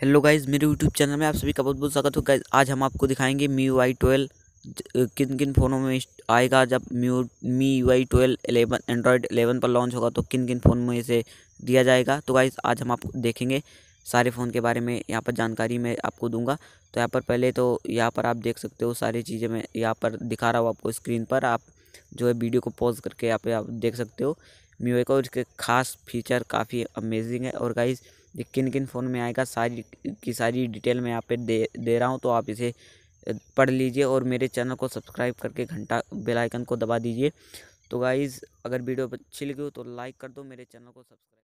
Hello guys मेरे YouTube channel में आप सभी का बहुत बहुत स्वागत हो। गाइज़ आज हम आपको दिखाएँगे मी आई ट्वेल्व किन किन फ़ोनों में आएगा जब MIUI twelve eleven Android eleven पर लॉन्च होगा तो किन किन फ़ोन में इसे दिया जाएगा। तो गाइज़ आज हम आपको देखेंगे सारे फ़ोन के बारे में, यहाँ पर जानकारी मैं आपको दूँगा। तो यहाँ पर पहले तो यहाँ पर आप देख सकते हो सारी चीज़ें मैं यहाँ पर दिखा रहा हूँ आपको स्क्रीन पर। आप जो है वीडियो को पॉज करके यहाँ पे आप देख सकते हो। मीवे का और इसके खास फीचर काफ़ी अमेजिंग है और गाइज़ ये किन किन फ़ोन में आएगा सारी की सारी डिटेल मैं यहाँ पे दे दे रहा हूँ तो आप इसे पढ़ लीजिए और मेरे चैनल को सब्सक्राइब करके घंटा बेलाइकन को दबा दीजिए। तो गाइज़ अगर वीडियो अच्छी लगी हो तो लाइक कर दो, मेरे चैनल को सब्सक्राइब